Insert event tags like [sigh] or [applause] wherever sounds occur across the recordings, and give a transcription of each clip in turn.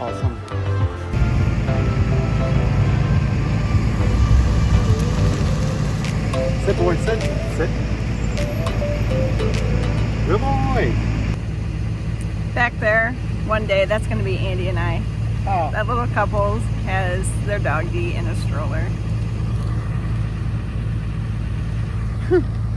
awesome. Sit boy sit. Sit. Good boy. Back there one day that's going to be andy and i. Oh. that little couple has their doggy in a stroller. [laughs]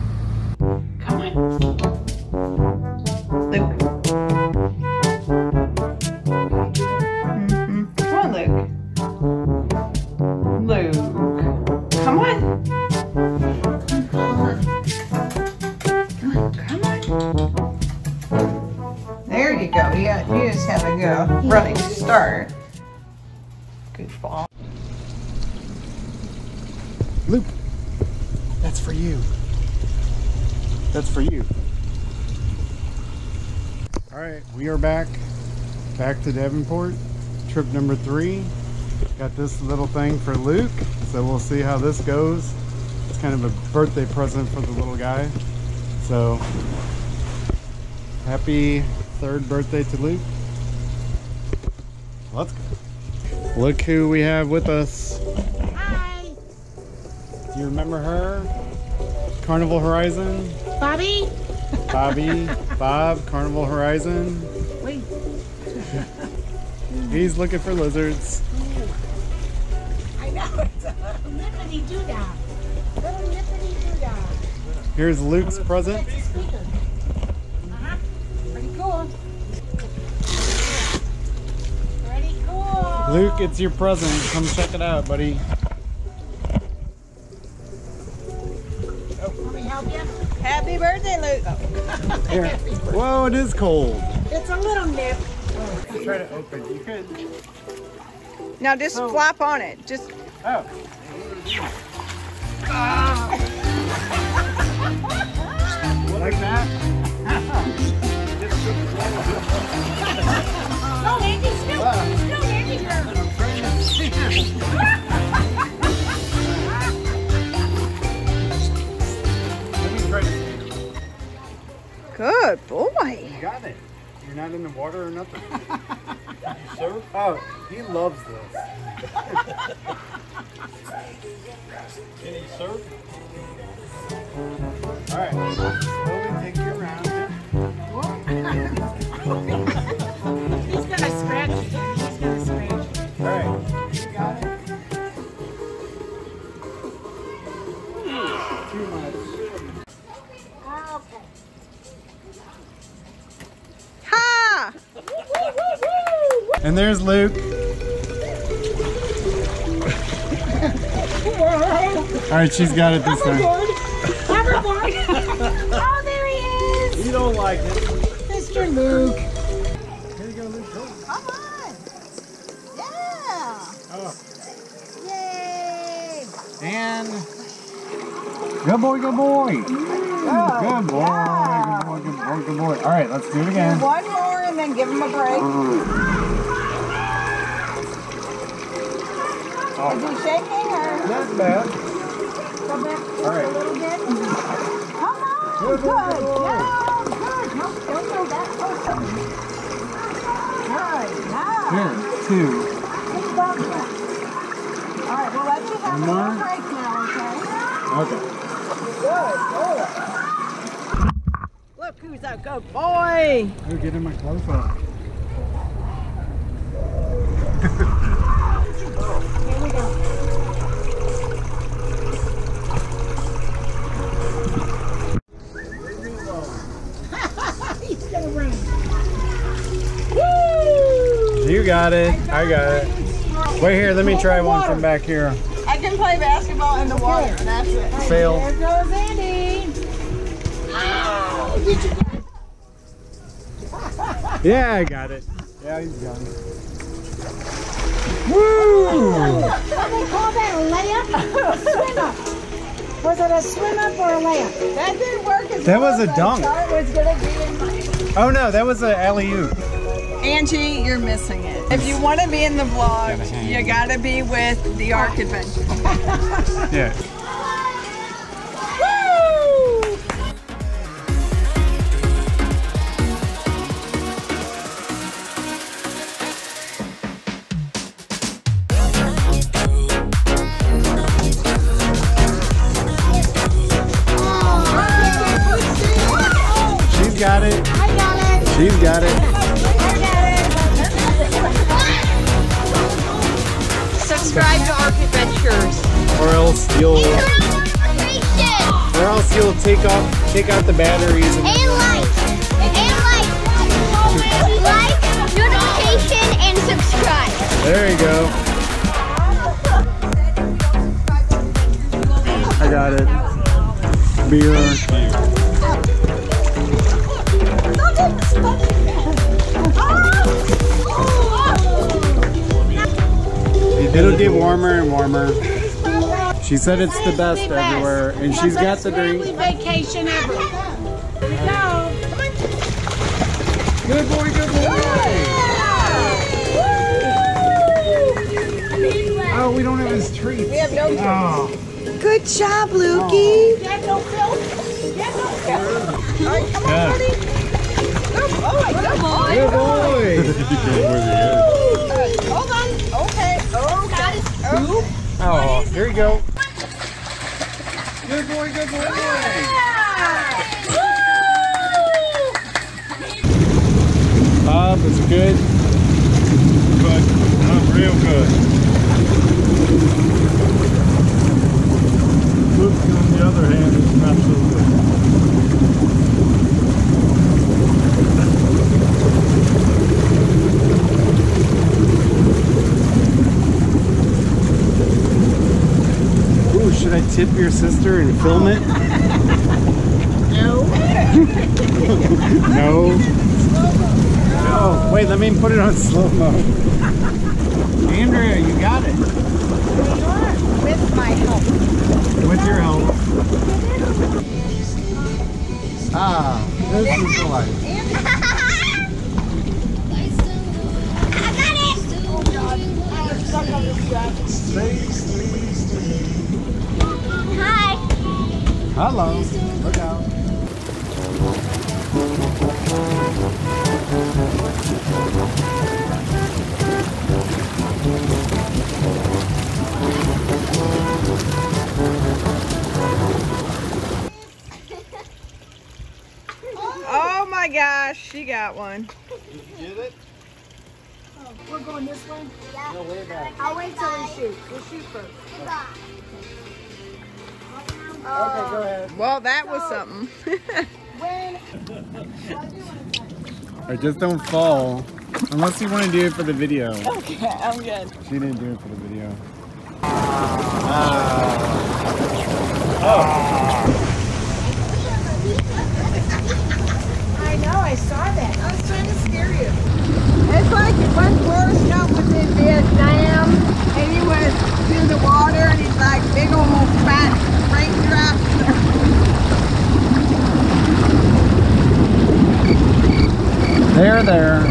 have a go. Running start. Goofball. Luke, that's for you. That's for you. All right, we are back, back to Davenport. Trip number three. Got this little thing for Luke, so we'll see how this goes. It's kind of a birthday present for the little guy. So, happy third birthday to Luke. Let's go. Look who we have with us. Hi. Do you remember her? Carnival Horizon? Bobby? Bobby, Bob, Carnival Horizon. Wait. He's looking for lizards. I know. It's a little nippity doodah. Little nippity doodah. Here's Luke's present. Luke, it's your present. Come check it out, buddy. Oh, let me help you. Happy birthday, Luke. [laughs] Here. Whoa, it is cold. It's a little nip. Try to open. You could. Now just oh. flop on it. Just Oh. Ah. [laughs] Like that? Not in the water or nothing. [laughs] you surf? Oh, he loves this. Can he surf? All right. And there's Luke. All right, she's got it this time. Hoverboard. [laughs] oh, there he is. You don't like it. Mr. Luke. Here you go, Luke. Go. Come on. Yeah. Oh. Yay. And good boy, good boy. Mm. Good boy, good boy, good boy, good boy. All right, let's do it again. One more and then give him a break. Mm. Oh, Is he shaking or not bad. Go back just All right. a little bit. Come on. Good Good. boy, good boy. Yeah, good. No, don't go that close. Good. Now. Here, two. Keep up. All right, we'll let you have One a more. little break now, okay? Okay. Good boy. Look who's a good boy. We're getting my clothes off. Got it. I got it. Wait here, let me try one from back here. I can play basketball in the water, and that's it. Fail. There goes Andy. Ow! Did you? Yeah, I got it. Yeah, he's got it. Woo! What do they call that? A layup? swim up. Was it a swim up or a layup? That didn't work as That well was a as I dunk. thought it was gonna be in my- Oh no, that was an alley oop. Angie, you're missing it. If you want to be in the vlog, you gotta be with the ARC Adventure. [laughs] Yeah. Woo! She's got it. I got it. She's got it. I got it. Subscribe to ARC Adventures. or else you'll And or else you'll take off take out the batteries and like. And like. Like, notification, and subscribe. there you go. I got it. Beer. It'll get warmer and warmer. She said it's the best everywhere, and she's got the drink. vacation ever. We go. Good boy, good boy. Oh, we don't have his treats. We have no treats. Oh, Good job, Lukey. Oh. Get no filth. Get no. All right, come on, buddy. Good boy, good boy. good boy. All right, hold on. Okay. Okay. Oh. Oh, here you go. Good boy, good boy. Bob, is it good? Good. Not real good. Luke, on the other hand, is not so good. Ooh, should I tip your sister and film it? No. [laughs] No. Oh, wait, let me put it on slow mo. Andrea, you got it. With my help. With your help. Ah, this is the life. [laughs] Hi. Hello. Look out. [laughs] Oh my gosh, she got one. Did you Get it? Oh, we're going this way. No, way back. I'll wait till we shoot. We'll shoot first. Okay, go ahead. Um, well, that was something. [laughs] When Or just don't fall. Unless you want to do it for the video. okay, I'm good. She didn't do it for the video. I know, I saw that. I was trying to scare you. It's like when Forrest Gump was in Vietnam and he went through the water and he's like big old fat There, there.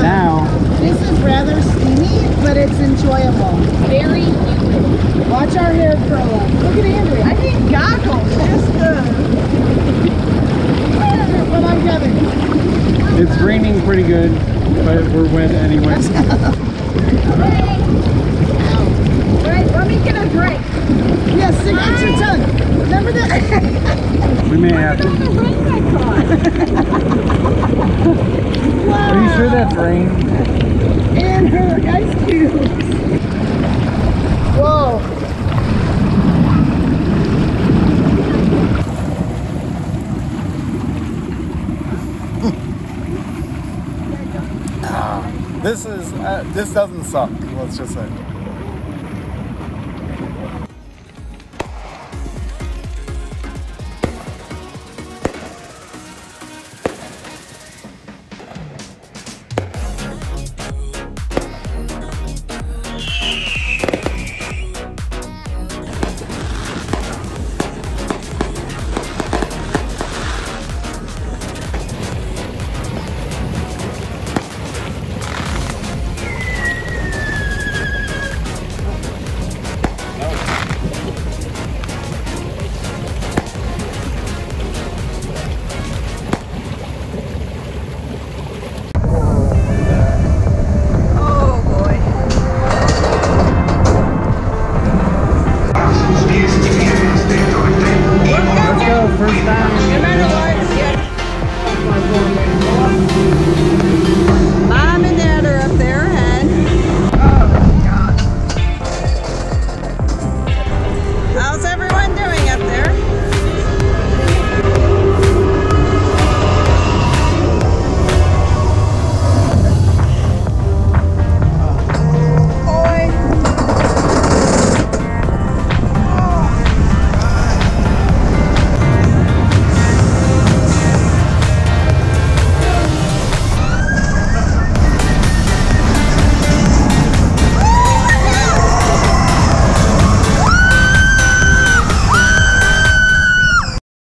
Now, This is rather steamy, but it's enjoyable. Very humid. Watch our hair curl up. Look at Andrea. I need goggles. That's good. What I'm getting. it's raining pretty good, but we're wet anyway. [laughs] Wait, let me get a drink. Yes, stick out your tongue. Remember that? [laughs] we may have to. Are you sure that's rain? and her ice cube. Whoa. This is, uh, this doesn't suck, let's just say.